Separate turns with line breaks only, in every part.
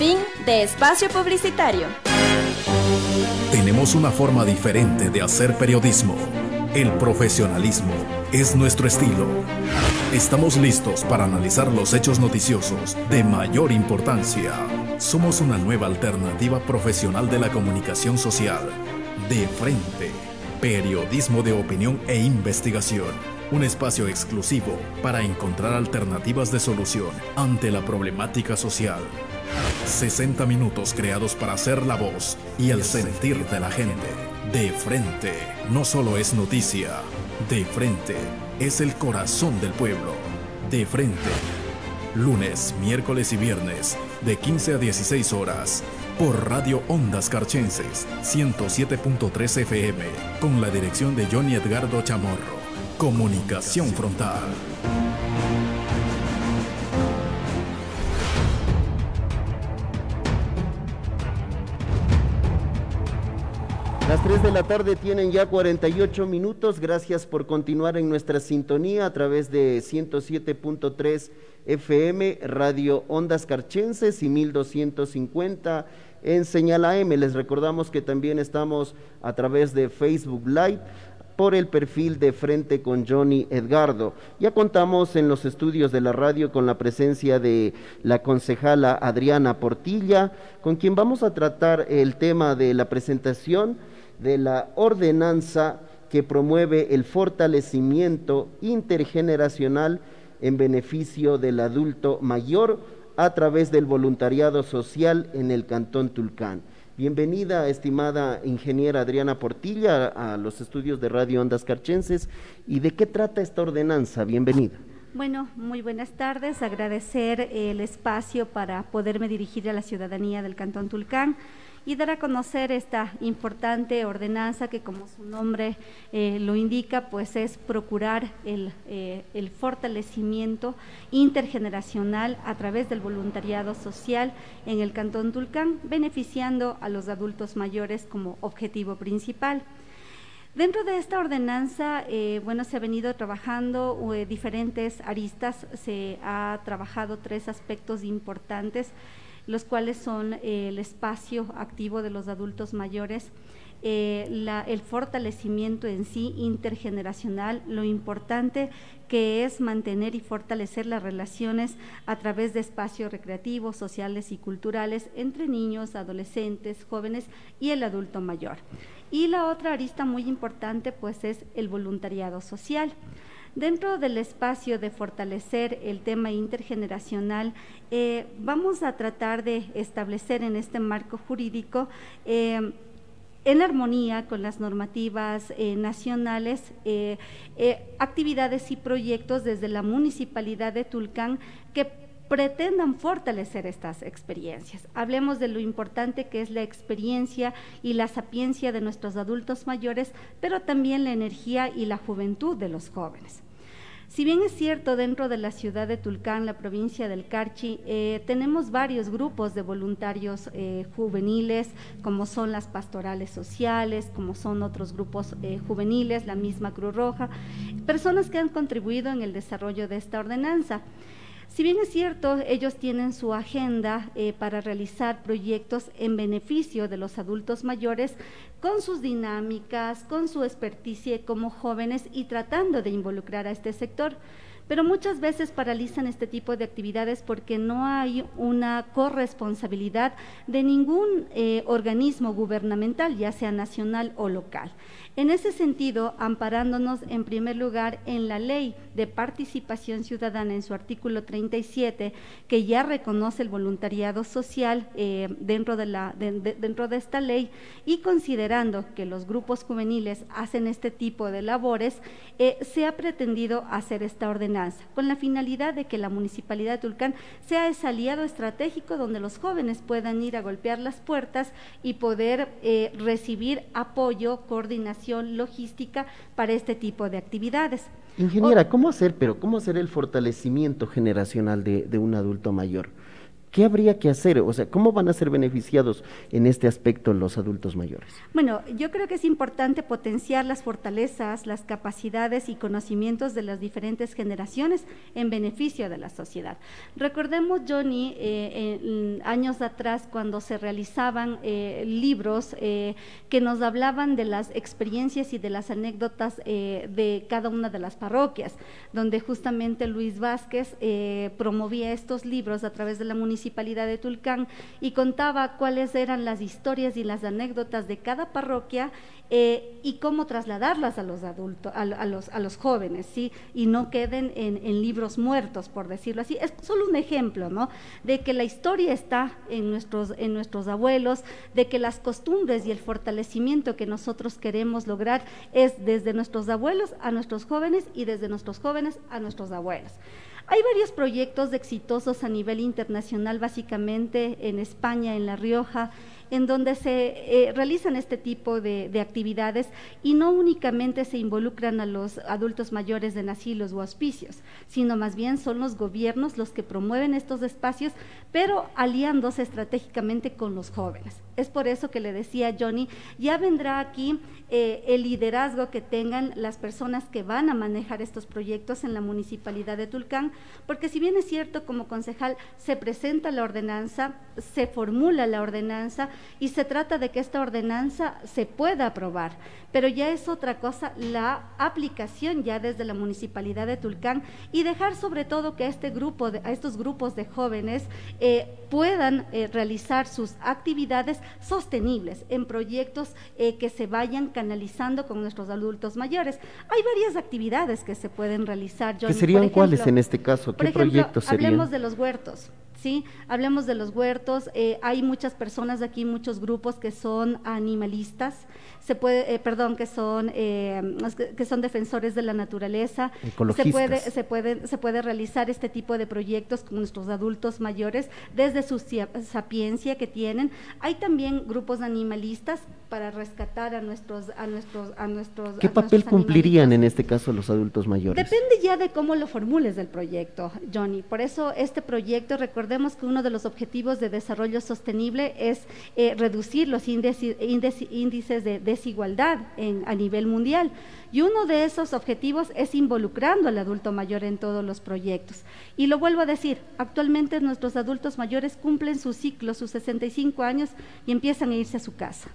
Fin de espacio publicitario.
Tenemos una forma diferente de hacer periodismo. El profesionalismo es nuestro estilo. Estamos listos para analizar los hechos noticiosos de mayor importancia. Somos una nueva alternativa profesional de la comunicación social. De frente. Periodismo de opinión e investigación. Un espacio exclusivo para encontrar alternativas de solución ante la problemática social. 60 minutos creados para hacer la voz y el sentir de la gente. De frente. No solo es noticia. De frente es el corazón del pueblo. De frente. Lunes, miércoles y viernes, de 15 a 16 horas, por Radio Ondas Carchenses, 107.3 FM, con la dirección de Johnny Edgardo Chamorro. Comunicación frontal.
Las 3 de la tarde tienen ya 48 minutos. Gracias por continuar en nuestra sintonía a través de 107.3 FM, Radio Ondas Carchenses y 1250 en Señal AM. Les recordamos que también estamos a través de Facebook Live por el perfil de Frente con Johnny Edgardo. Ya contamos en los estudios de la radio con la presencia de la concejala Adriana Portilla, con quien vamos a tratar el tema de la presentación de la ordenanza que promueve el fortalecimiento intergeneracional en beneficio del adulto mayor a través del voluntariado social en el Cantón Tulcán. Bienvenida, estimada ingeniera Adriana Portilla, a los estudios de Radio Ondas Carchenses. ¿Y de qué trata esta ordenanza? Bienvenida.
Bueno, muy buenas tardes. Agradecer el espacio para poderme dirigir a la ciudadanía del Cantón Tulcán y dar a conocer esta importante ordenanza que como su nombre eh, lo indica, pues es procurar el, eh, el, fortalecimiento intergeneracional a través del voluntariado social en el Cantón Tulcán, beneficiando a los adultos mayores como objetivo principal. Dentro de esta ordenanza, eh, bueno, se ha venido trabajando diferentes aristas, se ha trabajado tres aspectos importantes los cuales son eh, el espacio activo de los adultos mayores, eh, el fortalecimiento en sí intergeneracional, lo importante que es mantener y fortalecer las relaciones a través de espacios recreativos, sociales y culturales entre niños, adolescentes, jóvenes y el adulto mayor. Y la otra arista muy importante pues es el voluntariado social. Dentro del espacio de fortalecer el tema intergeneracional, eh, vamos a tratar de establecer en este marco jurídico eh, en armonía con las normativas eh, nacionales, actividades y proyectos desde la Municipalidad de Tulcán que pretendan fortalecer estas experiencias. Hablemos de lo importante que es la experiencia y la sapiencia de nuestros adultos mayores, pero también la energía y la juventud de los jóvenes. Si bien es cierto, dentro de la ciudad de Tulcán, la provincia del Carchi, eh, tenemos varios grupos de voluntarios eh, juveniles, como son las pastorales sociales, como son otros grupos eh, juveniles, la misma Cruz Roja, personas que han contribuido en el desarrollo de esta ordenanza. Si bien es cierto, ellos tienen su agenda eh, para realizar proyectos en beneficio de los adultos mayores, con sus dinámicas, con su experticia como jóvenes y tratando de involucrar a este sector pero muchas veces paralizan este tipo de actividades porque no hay una corresponsabilidad de ningún eh, organismo gubernamental, ya sea nacional o local. En ese sentido, amparándonos en primer lugar en la ley de participación ciudadana en su artículo 37, que ya reconoce el voluntariado social eh, dentro, de la, dentro de esta ley, y considerando que los grupos juveniles hacen este tipo de labores, eh, se ha pretendido hacer esta ordenanza, con la finalidad de que la Municipalidad de Tulcán sea ese aliado estratégico donde los jóvenes puedan ir a golpear las puertas y poder eh, recibir apoyo, coordinación, logística para este tipo de actividades.
Ingeniera, ¿cómo hacer, pero cómo hacer el fortalecimiento generacional de, un adulto mayor? ¿Qué habría que hacer? O sea, ¿cómo van a ser beneficiados en este aspecto los adultos mayores?
Bueno, yo creo que es importante potenciar las fortalezas, las capacidades y conocimientos de las diferentes generaciones en beneficio de la sociedad. Recordemos, Johnny, eh, años atrás cuando se realizaban eh, libros eh, que nos hablaban de las experiencias y de las anécdotas de cada una de las parroquias, donde justamente Luis Vázquez promovía estos libros a través de la municipalidad municipalidad de Tulcán y contaba cuáles eran las historias y las anécdotas de cada parroquia eh, y cómo trasladarlas a los adultos, a, los, a los jóvenes, ¿sí? Y no queden en, en, libros muertos, por decirlo así. Es solo un ejemplo, ¿no? De que la historia está en nuestros, en nuestros abuelos, de que las costumbres y el fortalecimiento que nosotros queremos lograr es desde nuestros abuelos a nuestros jóvenes y desde nuestros jóvenes a nuestros abuelos. Hay varios proyectos exitosos a nivel internacional, básicamente en España, en La Rioja, en donde se eh, realizan este tipo de, actividades y no únicamente se involucran a los adultos mayores en asilos o hospicios, sino más bien son los gobiernos los que promueven estos espacios, pero aliándose estratégicamente con los jóvenes. Es por eso que le decía Johnny, ya vendrá aquí eh, el liderazgo que tengan las personas que van a manejar estos proyectos en la municipalidad de Tulcán, porque si bien es cierto, como concejal, se presenta la ordenanza, se formula la ordenanza, y se trata de que esta ordenanza se pueda aprobar. Pero ya es otra cosa la aplicación ya desde la municipalidad de Tulcán y dejar sobre todo que este grupo a estos grupos de jóvenes eh, puedan eh, realizar sus actividades sostenibles en proyectos eh, que se vayan canalizando con nuestros adultos mayores. Hay varias actividades que se pueden realizar.
¿Qué serían cuáles en este caso? ¿Qué proyectos serían?
Hablemos de los huertos. ¿Sí? Hablemos de los huertos, eh, hay muchas personas aquí, muchos grupos que son animalistas, se puede, eh, perdón, que son, eh, que son defensores de la naturaleza. Se puede, se, puede, se puede realizar este tipo de proyectos con nuestros adultos mayores desde su sapiencia que tienen. Hay también grupos animalistas para rescatar a nuestros, a nuestros, a nuestros.
¿Qué papel cumplirían en este caso los adultos mayores?
Depende ya de cómo lo formules del proyecto, Johnny. Por eso este proyecto, recordemos que uno de los objetivos de desarrollo sostenible es eh, reducir los índices, de desigualdad en, a nivel mundial. Y uno de esos objetivos es involucrando al adulto mayor en todos los proyectos. Y lo vuelvo a decir, actualmente nuestros adultos mayores cumplen su ciclo, sus 65 años, y empiezan a irse a su casa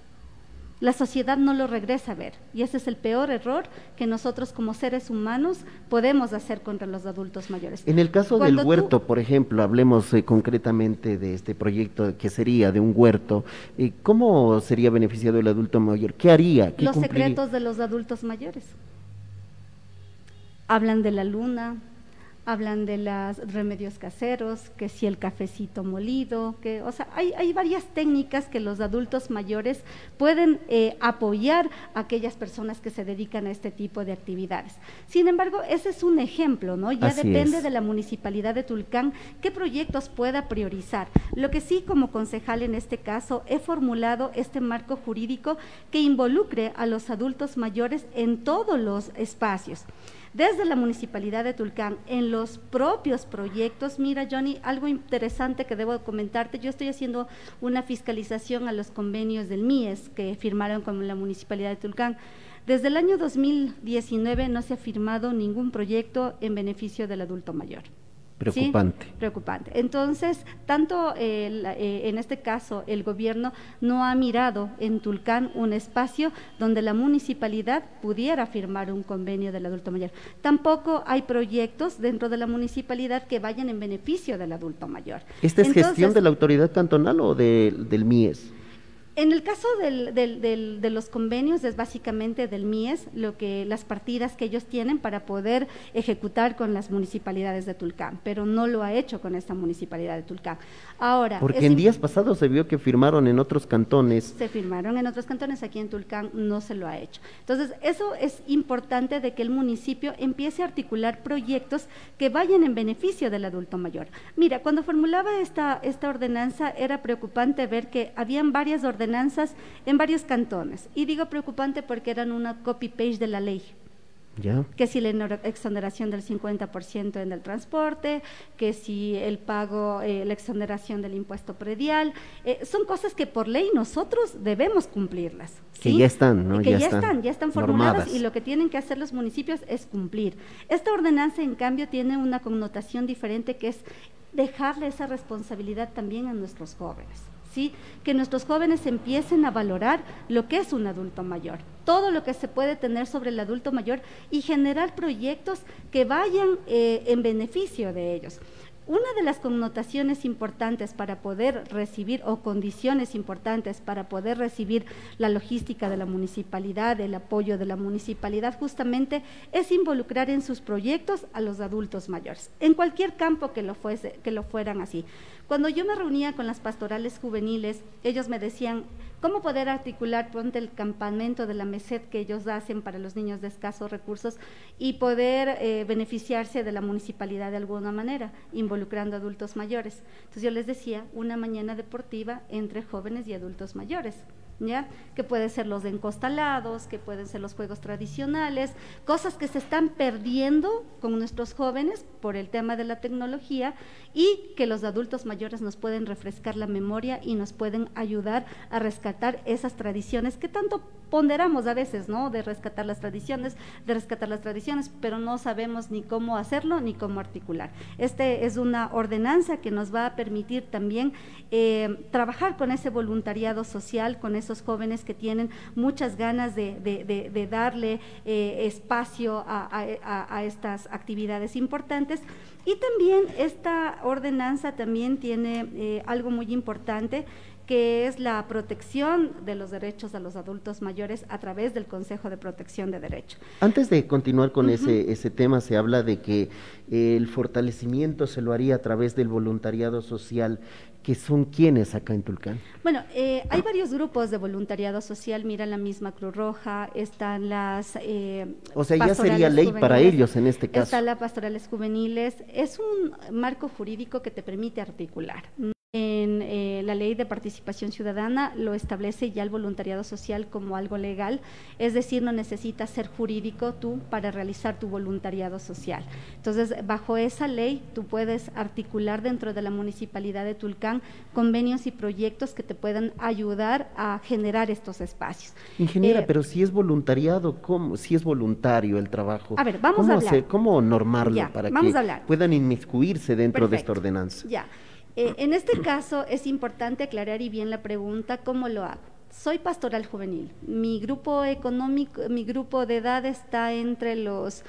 la sociedad no lo regresa a ver. Y ese es el peor error que nosotros como seres humanos podemos hacer contra los adultos mayores.
En el caso del huerto, por ejemplo, hablemos eh, concretamente de este proyecto que sería de un huerto. Eh, ¿Cómo sería beneficiado el adulto mayor? ¿Qué haría?
los secretos de los adultos mayores. Hablan de la luna, hablan de los remedios caseros, que si el cafecito molido, que, o sea, hay, hay varias técnicas que los adultos mayores pueden eh, apoyar a aquellas personas que se dedican a este tipo de actividades. Sin embargo, ese es un ejemplo, ¿no? Ya depende de la municipalidad de Tulcán qué proyectos pueda priorizar. Lo que sí, como concejal en este caso, he formulado este marco jurídico que involucre a los adultos mayores en todos los espacios desde la Municipalidad de Tulcán en los propios proyectos. Mira, Johnny, algo interesante que debo comentarte. Yo estoy haciendo una fiscalización a los convenios del MIES que firmaron con la Municipalidad de Tulcán. Desde el año 2019 no se ha firmado ningún proyecto en beneficio del adulto mayor.
Preocupante.
Preocupante. Entonces, tanto eh, en este caso el gobierno no ha mirado en Tulcán un espacio donde la municipalidad pudiera firmar un convenio del adulto mayor. Tampoco hay proyectos dentro de la municipalidad que vayan en beneficio del adulto mayor.
¿Esta es gestión de la autoridad cantonal o del MIES?
En el caso del, del, de los convenios es básicamente del MIES, lo que las partidas que ellos tienen para poder ejecutar con las municipalidades de Tulcán, pero no lo ha hecho con esta municipalidad de Tulcán. Ahora,
porque en días pasados se vio que firmaron en otros cantones.
Se firmaron en otros cantones, aquí en Tulcán no se lo ha hecho. Entonces, eso es importante de que el municipio empiece a articular proyectos que vayan en beneficio del adulto mayor. Mira, cuando formulaba esta esta ordenanza era preocupante ver que habían varias ordenanzas en varios cantones. Y digo preocupante porque eran una copy-page de la ley. que si la exoneración del 50% en el transporte, que si el pago, eh, la exoneración del impuesto predial, eh, son cosas que por ley nosotros debemos cumplirlas.
Que ya están, ¿no?
Que ya, están, ya están formuladas y lo que tienen que hacer los municipios es cumplir. Esta ordenanza, en cambio, tiene una connotación diferente que es dejarle esa responsabilidad también a nuestros jóvenes. Que nuestros jóvenes empiecen a valorar lo que es un adulto mayor, todo lo que se puede tener sobre el adulto mayor y generar proyectos que vayan eh, en beneficio de ellos. Una de las connotaciones importantes para poder recibir o condiciones importantes para poder recibir la logística de la municipalidad, el apoyo de la municipalidad, justamente es involucrar en sus proyectos a los adultos mayores, en cualquier campo que lo, que lo fueran así. Cuando yo me reunía con las pastorales juveniles, ellos me decían, ¿cómo poder articular, ponte el campamento de la MESED que ellos hacen para los niños de escasos recursos y poder eh, beneficiarse de la municipalidad de alguna manera, involucrando adultos mayores? Entonces yo les decía, una mañana deportiva entre jóvenes y adultos mayores. Que pueden ser los encostalados, que pueden ser los juegos tradicionales, cosas que se están perdiendo con nuestros jóvenes por el tema de la tecnología y que los adultos mayores nos pueden refrescar la memoria y nos pueden ayudar a rescatar esas tradiciones que tanto ponderamos a veces, ¿no? De rescatar las tradiciones, de rescatar las tradiciones, pero no sabemos ni cómo hacerlo ni cómo articular. Este es una ordenanza que nos va a permitir también eh, trabajar con ese voluntariado social, con esos jóvenes que tienen muchas ganas de, darle eh, espacio a estas actividades importantes. Y también esta ordenanza también tiene eh, algo muy importante que es la protección de los derechos a los adultos mayores a través del Consejo de Protección de Derechos.
Antes de continuar con ese, ese tema, se habla de que el fortalecimiento se lo haría a través del voluntariado social que son quienes acá en Tulcán?
Bueno, eh, hay varios grupos de voluntariado social, mira la misma Cruz Roja, están las...
Eh, o sea, ya sería ley para ellos en este caso.
Está la pastorales juveniles, es un marco jurídico que te permite articular. En eh, la ley de participación ciudadana lo establece ya el voluntariado social como algo legal, es decir, no necesitas ser jurídico tú para realizar tu voluntariado social. Entonces, bajo esa ley, tú puedes articular dentro de la municipalidad de Tulcán convenios y proyectos que te puedan ayudar a generar estos espacios.
Ingeniera, eh, pero si es voluntariado, ¿cómo? Si es voluntario el trabajo,
a ver, vamos a hablar.
¿cómo normarlo para que puedan inmiscuirse dentro de esta ordenanza?
Ya. Eh, en este caso es importante aclarar y bien la pregunta, ¿cómo lo hago? Soy pastoral juvenil. Mi grupo económico, mi grupo de edad está entre los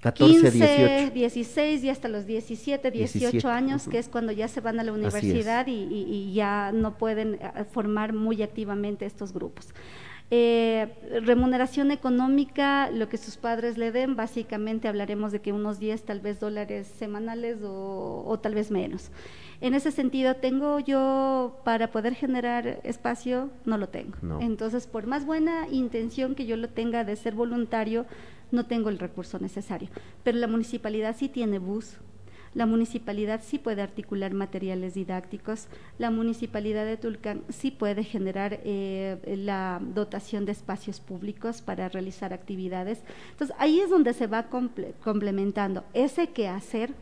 14, 15, 16 y hasta los 17, 18 años, que es cuando ya se van a la universidad y, ya no pueden eh, formar muy activamente estos grupos. Eh, remuneración económica, lo que sus padres le den, básicamente hablaremos de que unos 10 tal vez dólares semanales o tal vez menos. En ese sentido, ¿tengo yo para poder generar espacio? No lo tengo. Entonces, por más buena intención que yo lo tenga de ser voluntario, no tengo el recurso necesario. Pero la municipalidad sí tiene bus, la municipalidad sí puede articular materiales didácticos, la municipalidad de Tulcán sí puede generar eh, la dotación de espacios públicos para realizar actividades. Entonces, ahí es donde se va complementando ese quehacer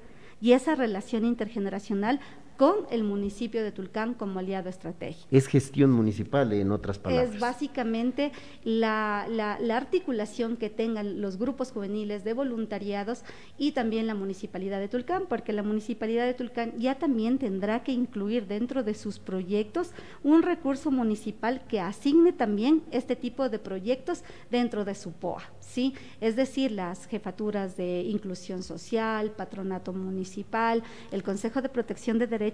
y esa relación intergeneracional con el municipio de Tulcán como aliado estratégico.
Es gestión municipal, en otras palabras.
Es básicamente la, la, articulación que tengan los grupos juveniles de voluntariados y también la municipalidad de Tulcán, porque la municipalidad de Tulcán ya también tendrá que incluir dentro de sus proyectos un recurso municipal que asigne también este tipo de proyectos dentro de su POA. ¿sí? Es decir, las jefaturas de inclusión social, patronato municipal, el Consejo de Protección de Derechos,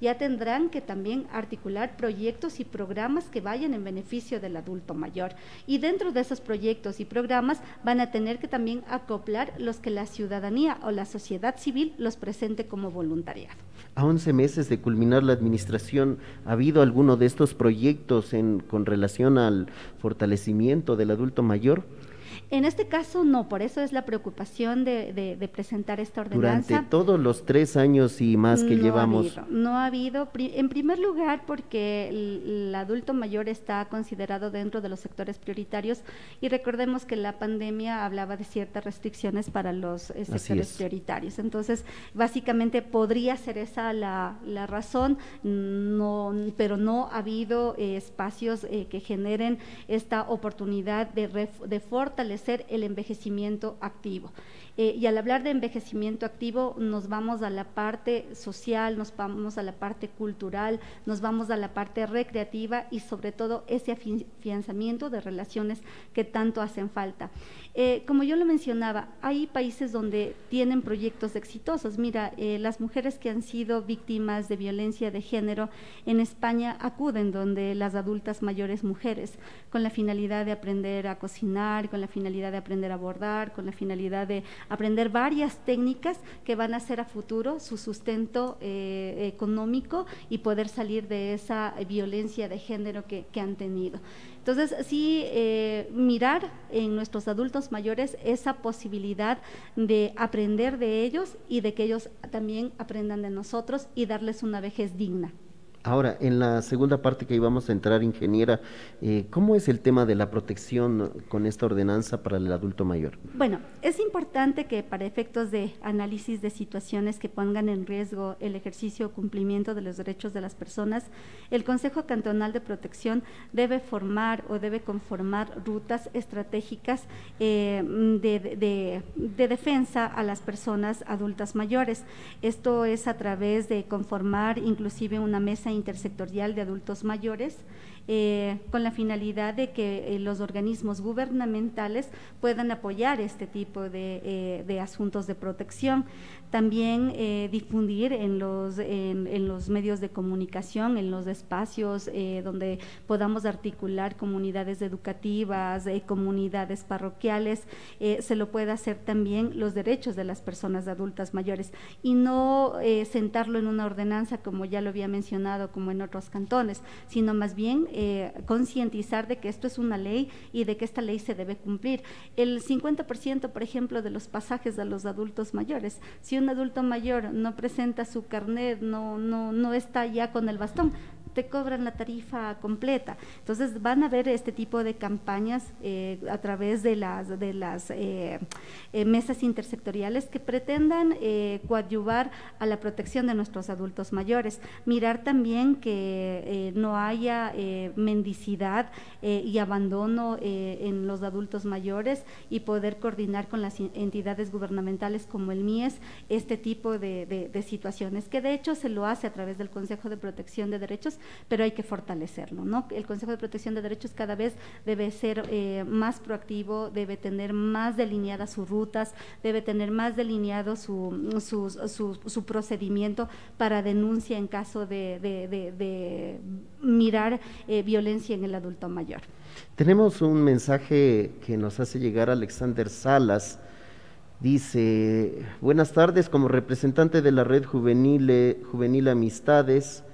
ya tendrán que también articular proyectos y programas que vayan en beneficio del adulto mayor. Y dentro de esos proyectos y programas van a tener que también acoplar los que la ciudadanía o la sociedad civil los presente como voluntariado.
A 11 meses de culminar la administración, ¿ha habido alguno de estos proyectos en, con relación al fortalecimiento del adulto mayor?
En este caso no, por eso es la preocupación de, presentar esta ordenanza.
Durante todos los tres años y más que llevamos.
no ha habido, en primer lugar porque el, adulto mayor está considerado dentro de los sectores prioritarios y recordemos que la pandemia hablaba de ciertas restricciones para los eh, sectores prioritarios. Entonces, básicamente podría ser esa la, razón, no, pero no ha habido eh, espacios eh, que generen esta oportunidad de, de fortalecer el envejecimiento activo. Eh, y al hablar de envejecimiento activo, nos vamos a la parte social, nos vamos a la parte cultural, nos vamos a la parte recreativa y sobre todo ese afianzamiento de relaciones que tanto hacen falta. Eh, como yo lo mencionaba, hay países donde tienen proyectos exitosos. Mira, eh, las mujeres que han sido víctimas de violencia de género en España acuden donde las adultas mayores mujeres, con la finalidad de aprender a cocinar, con la finalidad de aprender a bordar, con la finalidad de aprender varias técnicas que van a ser a futuro su sustento eh, económico y poder salir de esa violencia de género que han tenido. Entonces, sí, eh, mirar en nuestros adultos mayores esa posibilidad de aprender de ellos y de que ellos también aprendan de nosotros y darles una vejez digna.
Ahora, en la segunda parte que íbamos a entrar, ingeniera, eh, ¿cómo es el tema de la protección con esta ordenanza para el adulto mayor?
Bueno, es importante que para efectos de análisis de situaciones que pongan en riesgo el ejercicio o cumplimiento de los derechos de las personas, el Consejo Cantonal de Protección debe formar o debe conformar rutas estratégicas eh, de, de defensa a las personas adultas mayores. Esto es a través de conformar inclusive una mesa intersectorial de adultos mayores eh, con la finalidad de que eh, los organismos gubernamentales puedan apoyar este tipo de, eh, de asuntos de protección. También difundir en los, en, los medios de comunicación, en los espacios donde podamos articular comunidades educativas, comunidades parroquiales, se lo puede hacer también los derechos de las personas adultas mayores y no sentarlo en una ordenanza como ya lo había mencionado, como en otros cantones, sino más bien eh, concientizar de que esto es una ley y de que esta ley se debe cumplir. El 50%, por ejemplo, de los pasajes a los adultos mayores, si un adulto mayor no presenta su carnet, no, no, no está ya con el bastón, te cobran la tarifa completa. Entonces van a haber este tipo de campañas eh, a través de las, de las eh, eh, mesas intersectoriales que pretendan coadyuvar a la protección de nuestros adultos mayores. Mirar también que no haya mendicidad y abandono en los adultos mayores y poder coordinar con las entidades gubernamentales como el MIES este tipo de, de situaciones, que de hecho se lo hace a través del Consejo de Protección de Derechos pero hay que fortalecerlo. ¿no? El Consejo de Protección de Derechos cada vez debe ser eh, más proactivo, debe tener más delineadas sus rutas, debe tener más delineado su, su, procedimiento para denuncia en caso de, mirar eh, violencia en el adulto mayor.
Tenemos un mensaje que nos hace llegar Alexander Salas. Dice, buenas tardes, como representante de la red juvenil, juvenil Amistades,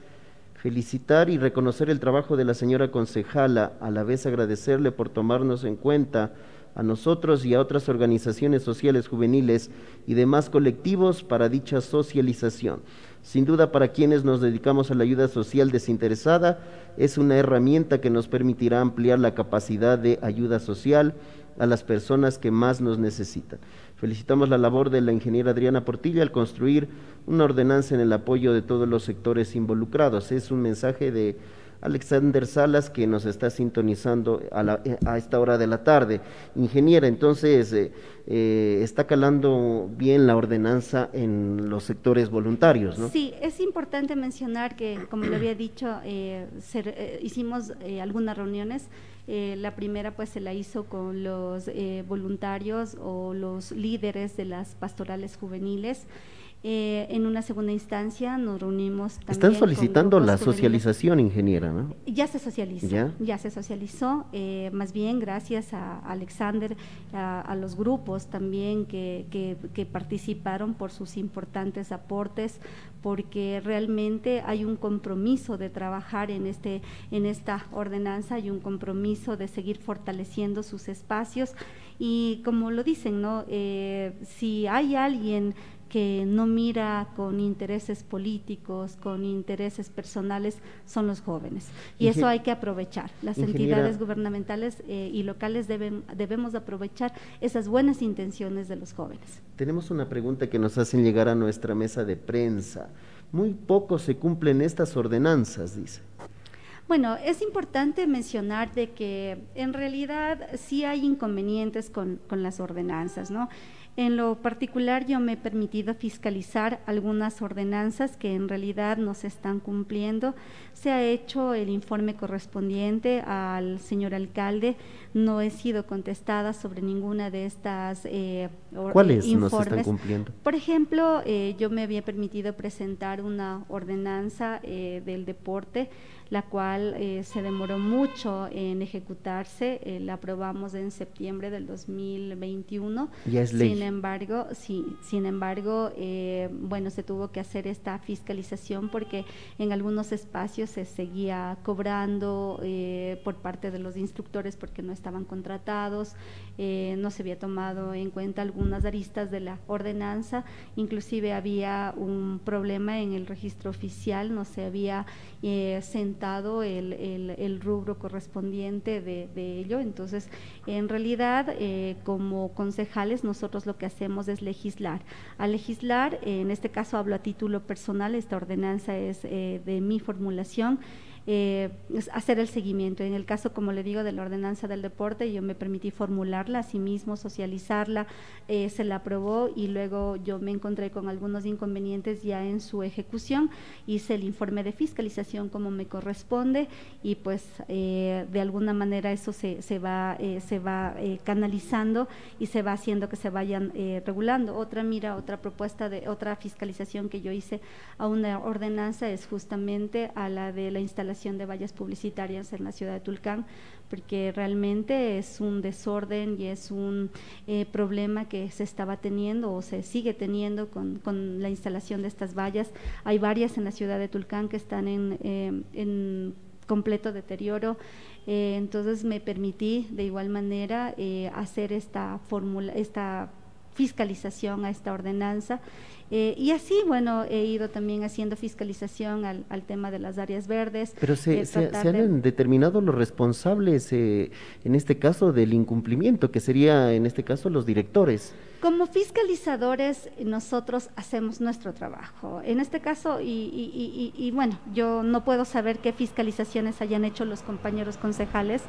felicitar y reconocer el trabajo de la señora concejala, a la vez agradecerle por tomarnos en cuenta a nosotros y a otras organizaciones sociales juveniles y demás colectivos para dicha socialización. Sin duda, para quienes nos dedicamos a la ayuda social desinteresada, es una herramienta que nos permitirá ampliar la capacidad de ayuda social a las personas que más nos necesitan. Felicitamos la labor de la ingeniera Adriana Portilla al construir una ordenanza en el apoyo de todos los sectores involucrados. Es un mensaje de Alexander Salas que nos está sintonizando a, esta hora de la tarde. Ingeniera, entonces, eh, eh, está calando bien la ordenanza en los sectores voluntarios, ¿no?
Sí, es importante mencionar que, como lo había dicho, eh, hicimos algunas reuniones eh, la primera pues se la hizo con los eh, voluntarios o los líderes de las pastorales juveniles. Eh, en una segunda instancia nos reunimos también.
Están solicitando la socialización, ingeniera, ¿no?
Ya se socializó. Ya, se socializó. más bien, gracias a Alexander, a, los grupos también que, que, que, participaron por sus importantes aportes, porque realmente hay un compromiso de trabajar en, este, en esta ordenanza, hay un compromiso de seguir fortaleciendo sus espacios Y como lo dicen, ¿no? Eh, si hay alguien que no mira con intereses políticos, con intereses personales, son los jóvenes. Y eso hay que aprovechar. Las entidades gubernamentales eh, y locales deben, debemos aprovechar esas buenas intenciones de los jóvenes.
Tenemos una pregunta que nos hacen llegar a nuestra mesa de prensa. Muy poco se cumplen estas ordenanzas, dice.
Bueno, es importante mencionar de que en realidad sí hay inconvenientes con, con las ordenanzas, ¿no? En lo particular, yo me he permitido fiscalizar algunas ordenanzas que en realidad no se están cumpliendo. Se ha hecho el informe correspondiente al señor alcalde. No he sido contestada sobre ninguna de estas
eh, ¿Cuáles no se están cumpliendo?
Por ejemplo, eh, yo me había permitido presentar una ordenanza eh, del deporte la cual eh, se demoró mucho en ejecutarse, eh, la aprobamos en septiembre del 2021.
Ya es ley.
Sin embargo, sí, sin embargo, eh, bueno, se tuvo que hacer esta fiscalización porque en algunos espacios se seguía cobrando por parte de los instructores porque no estaban contratados, no se había tomado en cuenta algunas aristas de la ordenanza, inclusive había un problema en el registro oficial, no se había sentado el, rubro correspondiente de, ello. Entonces, en realidad, eh, como concejales, nosotros lo que hacemos es legislar. Al legislar, en este caso hablo a título personal, esta ordenanza es eh, de mi formulación eh, hacer el seguimiento. En el caso, como le digo, de la ordenanza del deporte, yo me permití formularla, asimismo socializarla, eh, se la aprobó y luego yo me encontré con algunos inconvenientes ya en su ejecución, hice el informe de fiscalización como me corresponde y pues eh, de alguna manera eso se, se va, eh, se va canalizando y se va haciendo que se vayan regulando. Otra mira, otra propuesta de otra fiscalización que yo hice a una ordenanza es justamente a la de la instalación de vallas publicitarias en la ciudad de Tulcán, porque realmente es un desorden y es un eh, problema que se estaba teniendo o se sigue teniendo con, con, la instalación de estas vallas. Hay varias en la ciudad de Tulcán que están en, eh, en completo deterioro. Eh, entonces me permití de igual manera hacer esta fórmula, esta fiscalización a esta ordenanza eh, y así, bueno, he ido también haciendo fiscalización al, tema de las áreas verdes.
Pero se, eh, se, han determinado los responsables, eh, en este caso, del incumplimiento, que sería, en este caso, los directores.
Como fiscalizadores, nosotros hacemos nuestro trabajo. En este caso, y, y, y, y bueno, yo no puedo saber qué fiscalizaciones hayan hecho los compañeros concejales.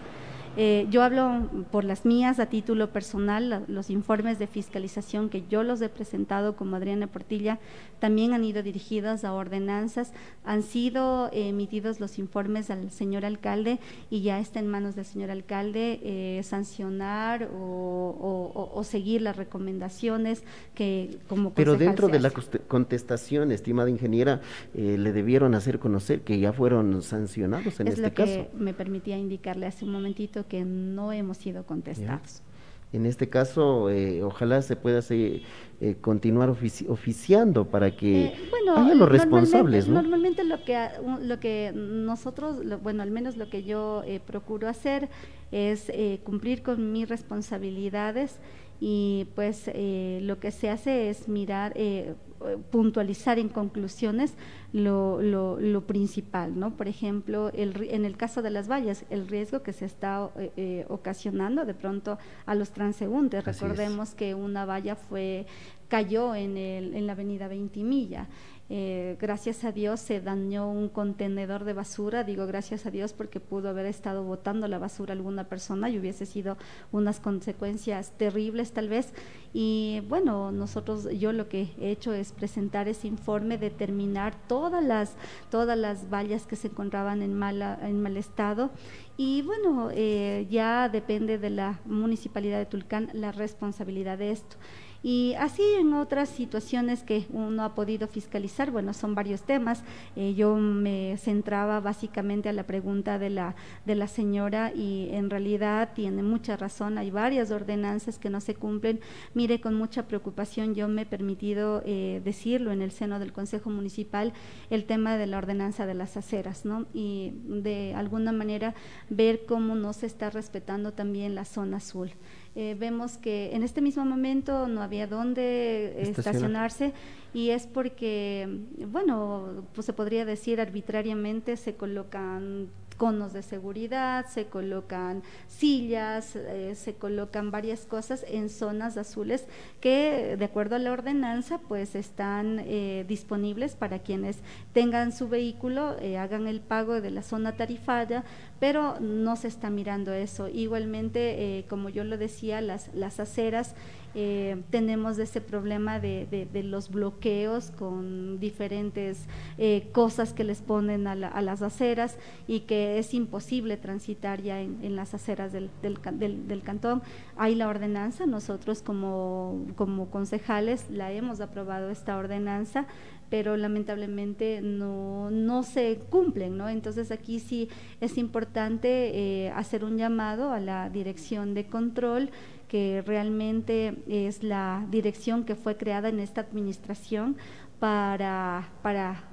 Eh, yo hablo por las mías a título personal, los informes de fiscalización que yo los he presentado como Adriana Portilla también han ido dirigidos a ordenanzas, han sido emitidos los informes al señor alcalde y ya está en manos del señor alcalde eh, sancionar o, seguir las recomendaciones que como
Pero dentro de la contestación, estimada ingeniera, eh, le debieron hacer conocer que ya fueron sancionados en
es
este
lo que me permitía indicarle hace un momentito que no hemos sido contestados.
En este caso, eh, ojalá se pueda eh, continuar oficiando para que eh, bueno, los responsables.
Normalmente, lo que lo que nosotros, bueno, al menos lo que yo procuro hacer es cumplir con mis responsabilidades y pues lo que se hace es mirar puntualizar en conclusiones lo, lo, principal, ¿no? Por ejemplo, el, en el caso de las vallas, el riesgo que se está eh, eh, ocasionando de pronto a los transeúntes. Recordemos que una valla fue cayó en, el, en la avenida Veintimilla eh, gracias a Dios se dañó un contenedor de basura, digo gracias a Dios porque pudo haber estado botando la basura alguna persona y hubiese sido unas consecuencias terribles tal vez. Y bueno, nosotros, yo lo que he hecho es presentar ese informe, determinar todas las, todas las vallas que se encontraban en, mala, en mal estado y bueno, eh, ya depende de la municipalidad de Tulcán la responsabilidad de esto. Y así en otras situaciones que uno ha podido fiscalizar, bueno, son varios temas. Eh, yo me centraba básicamente a la pregunta de la, de la señora y en realidad tiene mucha razón. Hay varias ordenanzas que no se cumplen. Mire, con mucha preocupación yo me he permitido eh, decirlo en el seno del Consejo Municipal, el tema de la ordenanza de las aceras, ¿no? Y de alguna manera ver cómo no se está respetando también la zona azul. Eh, vemos que en este mismo momento no había dónde estacionarse y es porque, bueno, pues se podría decir arbitrariamente se colocan conos de seguridad, se colocan sillas, eh, se colocan varias cosas en zonas azules que de acuerdo a la ordenanza pues están eh, disponibles para quienes tengan su vehículo, eh, hagan el pago de la zona tarifaria, pero no se está mirando eso. Igualmente, como yo lo decía, las, las aceras eh, tenemos ese problema de, los bloqueos con diferentes eh, cosas que les ponen a, las aceras y que es imposible transitar ya en, las aceras del, del, cantón. Hay la ordenanza, nosotros como, como concejales la hemos aprobado esta ordenanza, pero lamentablemente no, no se cumplen, ¿no? Entonces aquí sí es importante eh, hacer un llamado a la dirección de control que realmente es la dirección que fue creada en esta administración para, para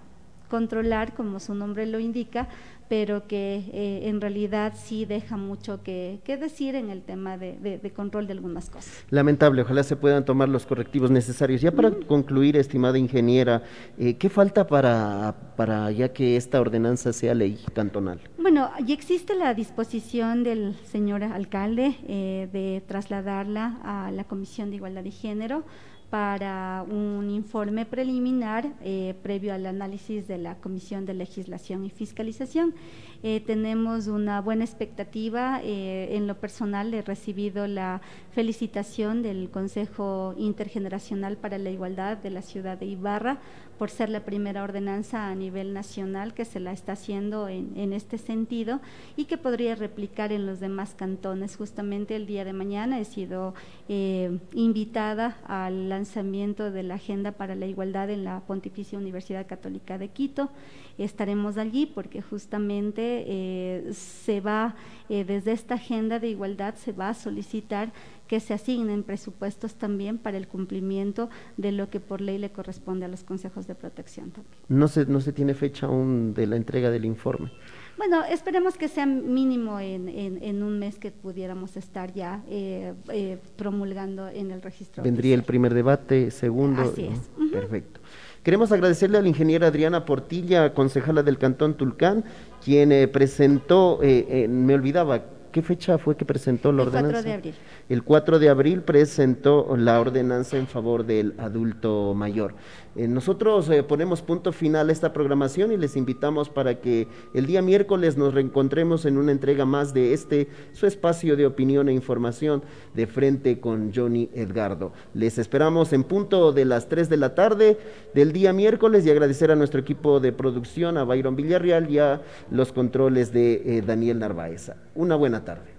controlar, como su nombre lo indica, pero que eh, en realidad sí deja mucho que, decir en el tema de, control de algunas cosas.
Lamentable, ojalá se puedan tomar los correctivos necesarios. Ya para concluir, estimada ingeniera, eh, ¿qué falta para, para ya que esta ordenanza sea ley cantonal?
Bueno, ya existe la disposición del señor alcalde eh, de trasladarla a la Comisión de Igualdad de Género para un informe preliminar eh, previo al análisis de la Comisión de Legislación y Fiscalización. Eh, tenemos una buena expectativa. Eh, en lo personal he recibido la felicitación del Consejo Intergeneracional para la Igualdad de la ciudad de Ibarra por ser la primera ordenanza a nivel nacional que se la está haciendo en, este sentido y que podría replicar en los demás cantones. Justamente el día de mañana he sido eh, invitada al lanzamiento de la Agenda para la Igualdad en la Pontificia Universidad Católica de Quito. Estaremos allí porque justamente eh, se va, eh, desde esta agenda de igualdad, se va a solicitar que se asignen presupuestos también para el cumplimiento de lo que por ley le corresponde a los consejos de protección también.
No se, no se tiene fecha aún de la entrega del informe.
Bueno, esperemos que sea mínimo en, en, un mes que pudiéramos estar ya eh, eh, promulgando en el registro.
Vendría el primer debate, segundo.
Así es.
Perfecto. Queremos agradecerle a la ingeniera Adriana Portilla, concejala del Cantón Tulcán, quien eh, presentó, me olvidaba, ¿qué fecha fue que presentó la ordenanza?
El 4 de abril.
El 4 de abril presentó la ordenanza en favor del adulto mayor. Eh, nosotros eh, ponemos punto final a esta programación y les invitamos para que el día miércoles nos reencontremos en una entrega más de este, su espacio de opinión e información de frente con Johnny Edgardo. Les esperamos en punto de las 3 de la tarde del día miércoles y agradecer a nuestro equipo de producción, a Byron Villarreal y a los controles de eh, Daniel Narváez. Una buena tarde.